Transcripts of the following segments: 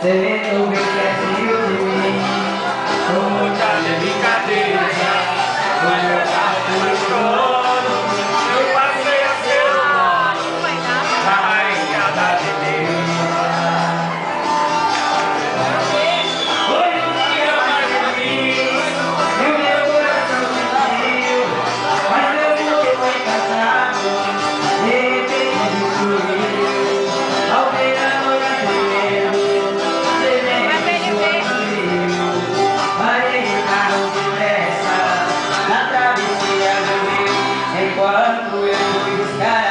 Tenho meu But will you stand?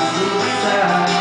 the.